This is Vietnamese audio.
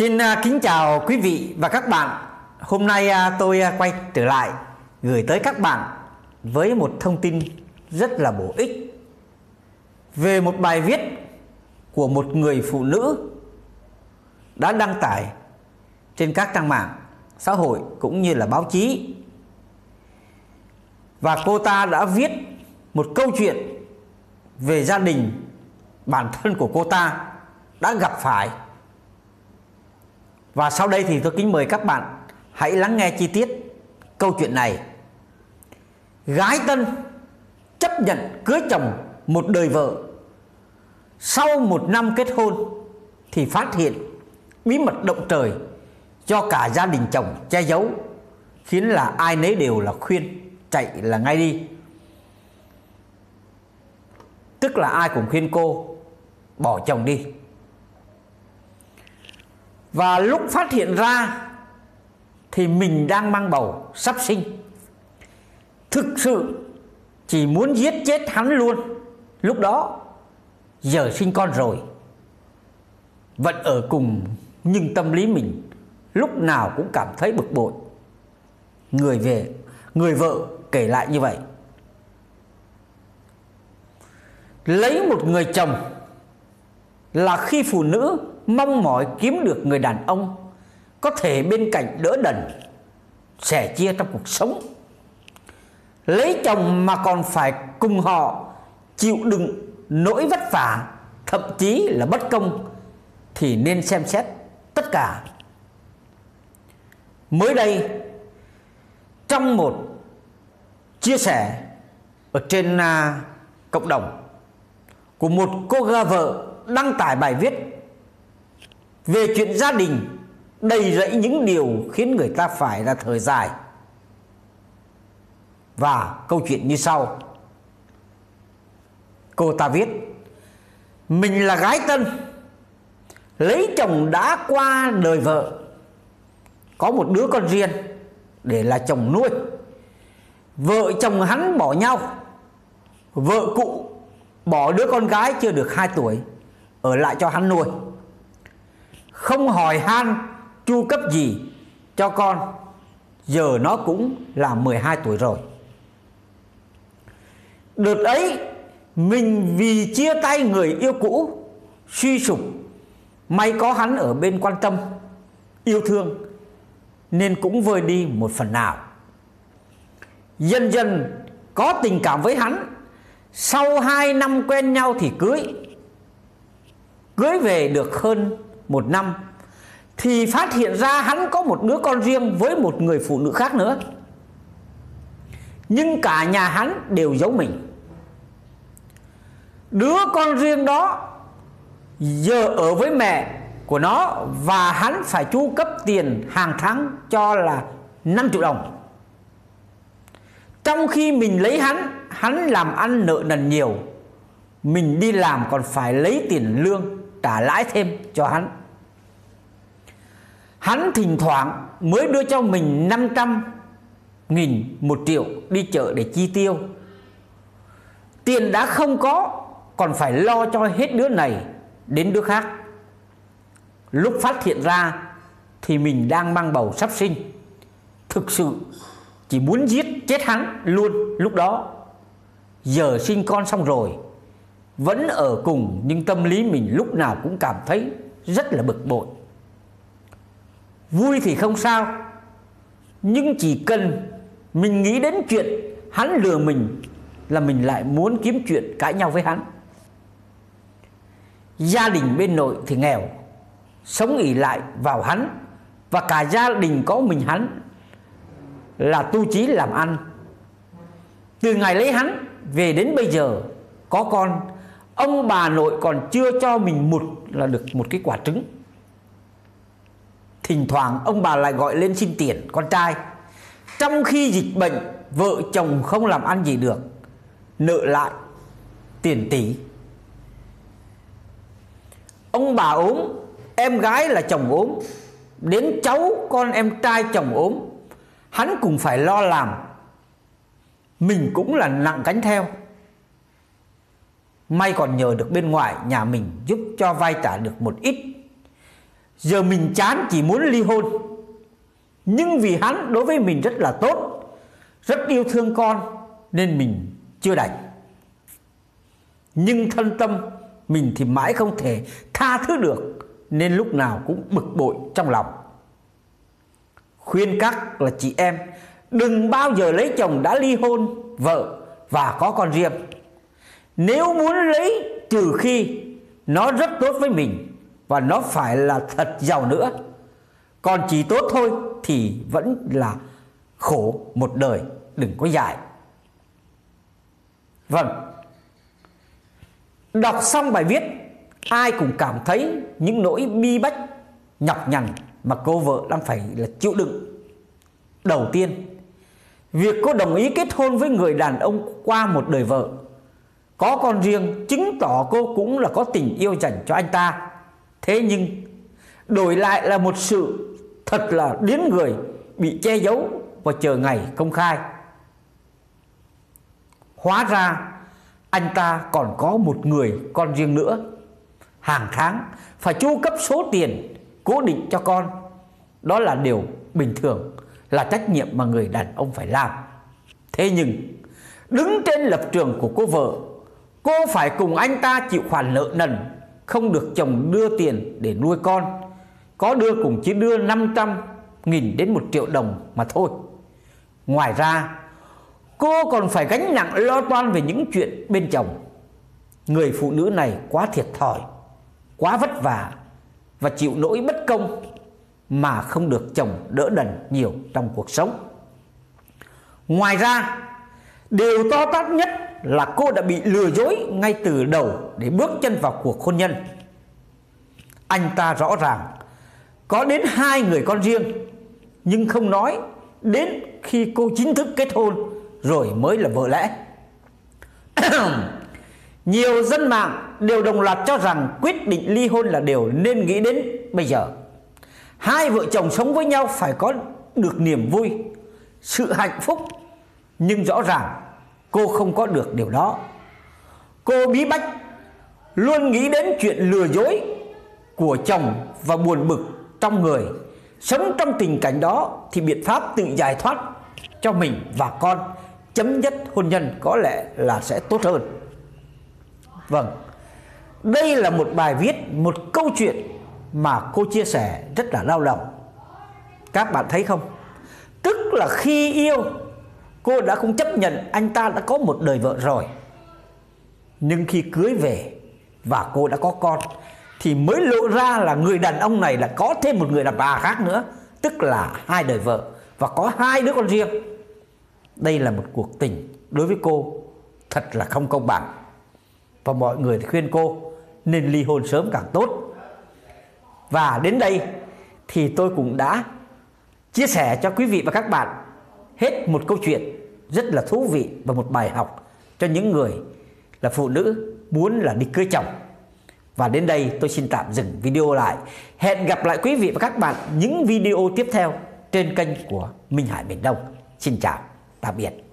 Xin à, kính chào quý vị và các bạn. Hôm nay à, tôi à, quay trở lại gửi tới các bạn với một thông tin rất là bổ ích về một bài viết của một người phụ nữ đã đăng tải trên các trang mạng xã hội cũng như là báo chí. Và cô ta đã viết một câu chuyện về gia đình bản thân của cô ta đã gặp phải và sau đây thì tôi kính mời các bạn hãy lắng nghe chi tiết câu chuyện này. Gái Tân chấp nhận cưới chồng một đời vợ. Sau một năm kết hôn thì phát hiện bí mật động trời cho cả gia đình chồng che giấu, khiến là ai nấy đều là khuyên chạy là ngay đi. Tức là ai cũng khuyên cô bỏ chồng đi và lúc phát hiện ra thì mình đang mang bầu sắp sinh. Thực sự chỉ muốn giết chết hắn luôn. Lúc đó, giờ sinh con rồi. Vẫn ở cùng nhưng tâm lý mình lúc nào cũng cảm thấy bực bội. Người về, người vợ kể lại như vậy. Lấy một người chồng là khi phụ nữ mong mỏi kiếm được người đàn ông có thể bên cạnh đỡ đần sẻ chia trong cuộc sống. Lấy chồng mà còn phải cùng họ chịu đựng nỗi vất vả thậm chí là bất công thì nên xem xét tất cả. Mới đây trong một chia sẻ ở trên uh, cộng đồng của một cô gà vợ đăng tải bài viết về chuyện gia đình, đầy rẫy những điều khiến người ta phải là thời dài. Và câu chuyện như sau. Cô ta viết, mình là gái tân, lấy chồng đã qua đời vợ. Có một đứa con riêng, để là chồng nuôi. Vợ chồng hắn bỏ nhau. Vợ cụ bỏ đứa con gái chưa được 2 tuổi, ở lại cho hắn nuôi không hỏi han, chu cấp gì cho con. Giờ nó cũng là 12 tuổi rồi. Đợt ấy, mình vì chia tay người yêu cũ, suy sụp. May có hắn ở bên quan tâm, yêu thương, nên cũng vơi đi một phần nào. Dần dần có tình cảm với hắn, sau hai năm quen nhau thì cưới. Cưới về được hơn một năm, thì phát hiện ra hắn có một đứa con riêng với một người phụ nữ khác nữa. Nhưng cả nhà hắn đều giấu mình. Đứa con riêng đó giờ ở với mẹ của nó và hắn phải chu cấp tiền hàng tháng cho là 5 triệu đồng. Trong khi mình lấy hắn hắn làm ăn nợ nần nhiều, mình đi làm còn phải lấy tiền lương trả lãi thêm cho hắn. Hắn thỉnh thoảng mới đưa cho mình 500 nghìn một triệu đi chợ để chi tiêu. Tiền đã không có, Còn phải lo cho hết đứa này đến đứa khác. Lúc phát hiện ra Thì mình đang mang bầu sắp sinh. Thực sự chỉ muốn giết chết hắn luôn lúc đó. Giờ sinh con xong rồi, Vẫn ở cùng, nhưng tâm lý mình lúc nào cũng cảm thấy rất là bực bội. Vui thì không sao, Nhưng chỉ cần Mình nghĩ đến chuyện Hắn lừa mình Là mình lại muốn kiếm chuyện cãi nhau với hắn. Gia đình bên nội thì nghèo, Sống ỉ lại vào hắn Và cả gia đình có mình hắn Là tu trí làm ăn. Từ ngày lấy hắn Về đến bây giờ Có con, Ông bà nội còn chưa cho mình một Là được một cái quả trứng. Thỉnh thoảng ông bà lại gọi lên xin tiền, con trai. Trong khi dịch bệnh, Vợ chồng không làm ăn gì được, Nợ lại Tiền tỷ. Ông bà ốm, Em gái là chồng ốm, Đến cháu con em trai chồng ốm, Hắn cũng phải lo làm. Mình cũng là nặng cánh theo. May còn nhờ được bên ngoài nhà mình giúp cho vay trả được một ít. Giờ mình chán chỉ muốn ly hôn. Nhưng vì hắn đối với mình rất là tốt, Rất yêu thương con, Nên mình chưa đành. Nhưng thân tâm Mình thì mãi không thể tha thứ được, Nên lúc nào cũng bực bội trong lòng. Khuyên các là chị em, Đừng bao giờ lấy chồng đã ly hôn, Vợ và có con riêng. Nếu muốn lấy trừ khi Nó rất tốt với mình và nó phải là thật giàu nữa. Còn chỉ tốt thôi thì vẫn là khổ một đời, đừng có dài vâng. Đọc xong bài viết, ai cũng cảm thấy những nỗi bi bách, nhọc nhằn mà cô vợ đang phải là chịu đựng. Đầu tiên, việc cô đồng ý kết hôn với người đàn ông qua một đời vợ, có con riêng chứng tỏ cô cũng là có tình yêu dành cho anh ta. Thế nhưng đổi lại là một sự thật là điến người bị che giấu và chờ ngày công khai. Hóa ra anh ta còn có một người con riêng nữa. Hàng tháng phải chu cấp số tiền cố định cho con. Đó là điều bình thường, là trách nhiệm mà người đàn ông phải làm. Thế nhưng đứng trên lập trường của cô vợ, cô phải cùng anh ta chịu khoản nợ nần không được chồng đưa tiền để nuôi con. Có đưa cũng chỉ đưa 500 nghìn đến 1 triệu đồng mà thôi. Ngoài ra, cô còn phải gánh nặng lo toan về những chuyện bên chồng. Người phụ nữ này quá thiệt thòi, quá vất vả và chịu nỗi bất công mà không được chồng đỡ đần nhiều trong cuộc sống. Ngoài ra, điều to tát nhất là cô đã bị lừa dối ngay từ đầu để bước chân vào cuộc hôn nhân. Anh ta rõ ràng có đến hai người con riêng nhưng không nói đến khi cô chính thức kết hôn rồi mới là vợ lẽ. Nhiều dân mạng đều đồng loạt cho rằng quyết định ly hôn là điều nên nghĩ đến bây giờ. Hai vợ chồng sống với nhau phải có được niềm vui, sự hạnh phúc nhưng rõ ràng Cô không có được điều đó. Cô bí bách Luôn nghĩ đến chuyện lừa dối Của chồng và buồn bực trong người. Sống trong tình cảnh đó Thì biện pháp tự giải thoát Cho mình và con, Chấm dứt hôn nhân có lẽ là sẽ tốt hơn. Vâng Đây là một bài viết, Một câu chuyện Mà cô chia sẻ rất là đau lòng. Các bạn thấy không? Tức là khi yêu Cô đã không chấp nhận anh ta đã có một đời vợ rồi. Nhưng khi cưới về Và cô đã có con, Thì mới lộ ra là người đàn ông này là có thêm một người đàn bà khác nữa, Tức là hai đời vợ Và có hai đứa con riêng. Đây là một cuộc tình đối với cô Thật là không công bằng. Và mọi người khuyên cô Nên ly hôn sớm càng tốt. Và đến đây Thì tôi cũng đã chia sẻ cho quý vị và các bạn hết một câu chuyện rất là thú vị và một bài học cho những người là phụ nữ muốn là đi cưới chồng. Và đến đây tôi xin tạm dừng video lại. Hẹn gặp lại quý vị và các bạn những video tiếp theo trên kênh của Minh Hải Miền Đông. Xin chào, tạm biệt.